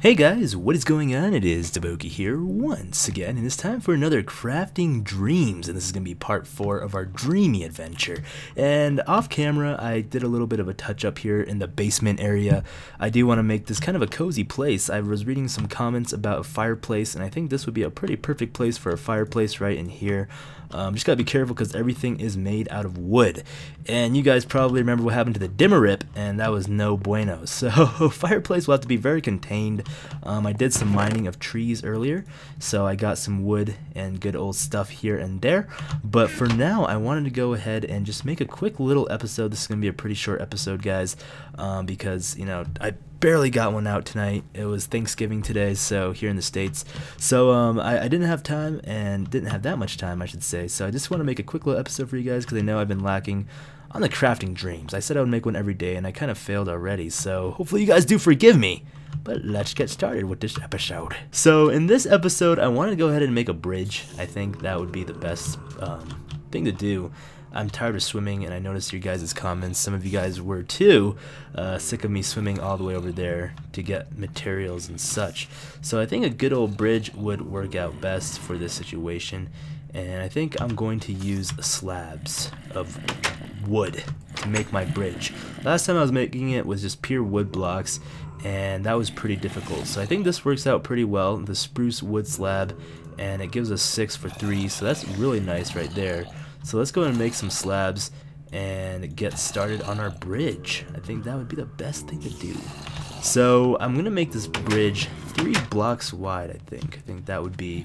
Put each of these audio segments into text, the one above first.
Hey guys, what is going on? It is DaBoki here once again, and it's time for another Crafting Dreams, and this is going to be part 4 of our Dreamy adventure. And off camera, I did a little bit of a touch up here in the basement area. I do want to make this kind of a cozy place. I was reading some comments about a fireplace, and I think this would be a pretty perfect place for a fireplace right in here. Um, just gotta be careful because everything is made out of wood. And you guys probably remember what happened to the Dimmerip, and that was no bueno. So fireplace will have to be very contained. Um, I did some mining of trees earlier, so I got some wood and good old stuff here and there. But for now, I wanted to go ahead and just make a quick little episode. This is gonna be a pretty short episode, guys, um, because you know I barely got one out tonight. It was Thanksgiving today, so here in the States. So um, I, I, didn't have time and didn't have that much time, I should say. So I just want to make a quick little episode for you guys because I know I've been lacking on the crafting dreams. I said I would make one every day and I kind of failed already, so hopefully you guys do forgive me. But let's get started with this episode. So in this episode, I wanted to go ahead and make a bridge. I think that would be the best um, thing to do. I'm tired of swimming, and I noticed your guys' comments. Some of you guys were too uh, sick of me swimming all the way over there to get materials and such. So I think a good old bridge would work out best for this situation. And I think I'm going to use slabs of wood to make my bridge. Last time I was making it was just pure wood blocks, and that was pretty difficult. So I think this works out pretty well. The spruce wood slab, and it gives us 6 for 3, so that's really nice right there. So let's go and make some slabs and get started on our bridge. I think that would be the best thing to do. So I'm gonna make this bridge three blocks wide. I think. I think that would be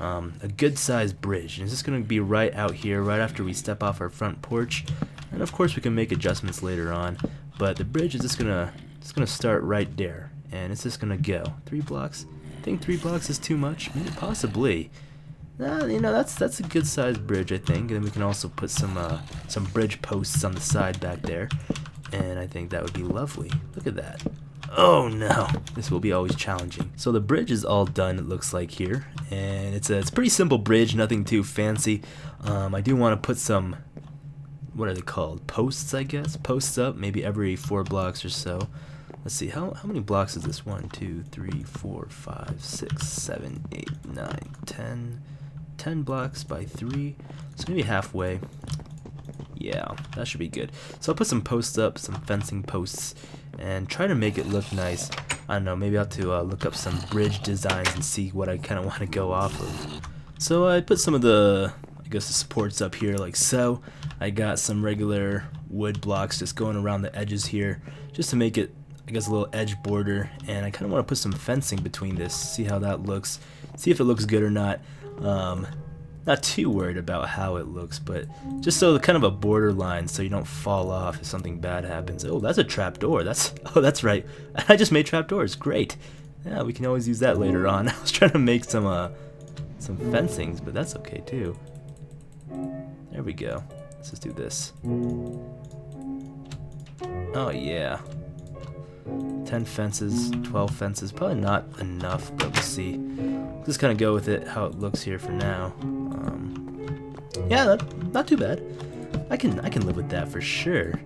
um, a good sized bridge. And it's just gonna be right out here, right after we step off our front porch. And of course we can make adjustments later on. But the bridge is just gonna just gonna start right there, and it's just gonna go three blocks. I think three blocks is too much, maybe possibly. Uh, you know, that's that's a good sized bridge, I think. And then we can also put some uh, some bridge posts on the side back there. And I think that would be lovely. Look at that. Oh no, this will be always challenging. So the bridge is all done, it looks like here. And it's a, it's a pretty simple bridge, nothing too fancy. Um, I do want to put some, what are they called? Posts, I guess? Posts up, maybe every four blocks or so. Let's see, how, how many blocks is this? One, two, three, four, five, six, seven, eight, nine, ten. 10 blocks by 3, so maybe halfway. Yeah, that should be good. So I'll put some posts up, some fencing posts, and try to make it look nice. I don't know, maybe I'll have to uh, look up some bridge designs and see what I kind of want to go off of. So I put some of the, I guess the supports up here like so. I got some regular wood blocks just going around the edges here, just to make it, I guess, a little edge border. And I kind of want to put some fencing between this, see how that looks, see if it looks good or not. Um, not too worried about how it looks, but just so the kind of a borderline so you don't fall off if something bad happens. Oh, that's a trap door. That's oh, that's right. I just made trap doors. Great. Yeah, we can always use that later on. I was trying to make some uh some fencings, but that's okay too. There we go. Let's just do this. Oh yeah. 10 fences, 12 fences, probably not enough, but we'll see. Just kind of go with it, how it looks here for now. Um, yeah, not too bad. I can, I can live with that for sure.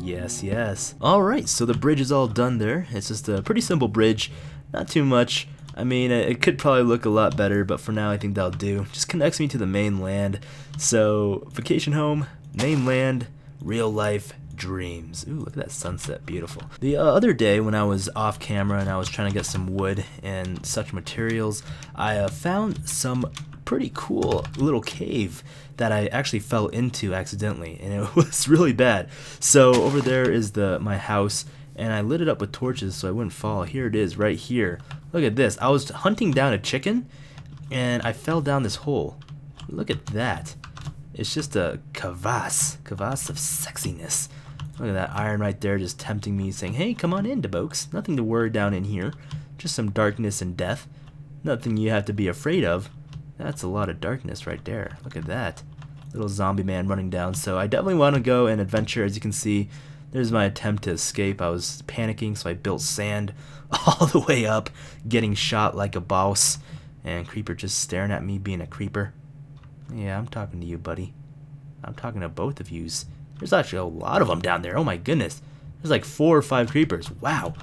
Yes, yes. Alright, so the bridge is all done there. It's just a pretty simple bridge, not too much. I mean, it could probably look a lot better, but for now I think that'll do. Just connects me to the mainland. So, vacation home, mainland, real life, dreams. Ooh, look at that sunset, beautiful. The uh, other day when I was off camera and I was trying to get some wood and such materials, I uh, found some pretty cool little cave that I actually fell into accidentally and it was really bad. So over there is the my house and I lit it up with torches so I wouldn't fall. Here it is right here. Look at this. I was hunting down a chicken and I fell down this hole. Look at that. It's just a crevasse, crevasse of sexiness. Look at that iron right there just tempting me, saying, hey, come on in, DeBokes. Nothing to worry down in here. Just some darkness and death. Nothing you have to be afraid of. That's a lot of darkness right there. Look at that. Little zombie man running down. So I definitely want to go and adventure. As you can see, there's my attempt to escape. I was panicking, so I built sand all the way up, getting shot like a boss. And Creeper just staring at me being a creeper. Yeah, I'm talking to you, buddy. I'm talking to both of yous. There's actually a lot of them down there. Oh my goodness. There's like four or five creepers. Wow.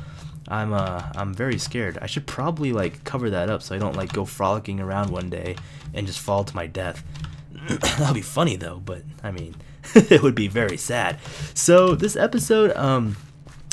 I'm uh I'm very scared. I should probably like cover that up so I don't like go frolicking around one day and just fall to my death. That'll be funny though, but I mean, it would be very sad. So this episode, um,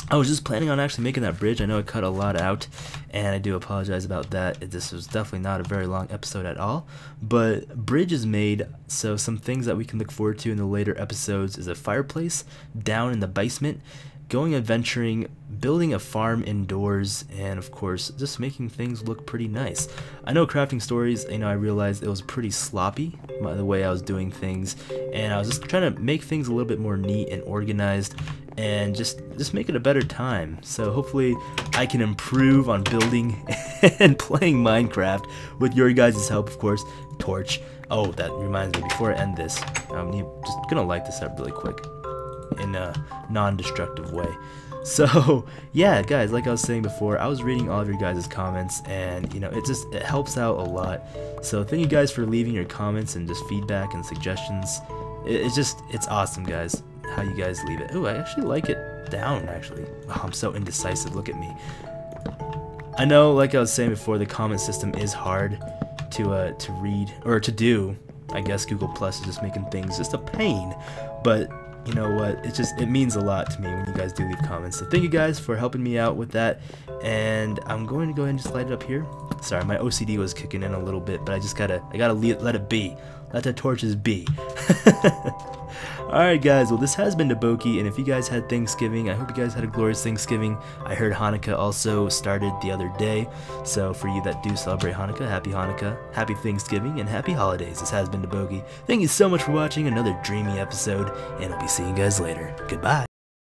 I was just planning on actually making that bridge. I know I cut a lot out, and I do apologize about that. This was definitely not a very long episode at all, but bridge is made, so some things that we can look forward to in the later episodes is a fireplace down in the basement, going adventuring, building a farm indoors, and of course, just making things look pretty nice. I know crafting stories, you know, I realized it was pretty sloppy by the way I was doing things, and I was just trying to make things a little bit more neat and organized and just just make it a better time. So hopefully I can improve on building and playing Minecraft with your guys' help, of course. Torch. Oh, that reminds me. Before I end this, um, I'm just gonna light this up really quick in a non-destructive way. So yeah, guys, like I was saying before, I was reading all of your guys' comments, and you know, it just it helps out a lot. So thank you guys for leaving your comments and just feedback and suggestions. It, it's just it's awesome, guys how you guys leave it. Oh, I actually like it down, actually. I'm so indecisive, look at me. I know, like I was saying before, the comment system is hard to uh, to read, or to do. I guess Google Plus is just making things just a pain, but you know what, it just, it means a lot to me when you guys do leave comments. So thank you guys for helping me out with that, and I'm going to go ahead and just light it up here. Sorry, my OCD was kicking in a little bit, but I just gotta, I gotta let it be. Let the torches be. Alright guys, well this has been DaBoki, and if you guys had Thanksgiving, I hope you guys had a glorious Thanksgiving. I heard Hanukkah also started the other day, so for you that do celebrate Hanukkah, happy Hanukkah, happy Thanksgiving, and happy holidays. This has been DaBoki. Thank you so much for watching another dreamy episode, and I'll be seeing you guys later. Goodbye.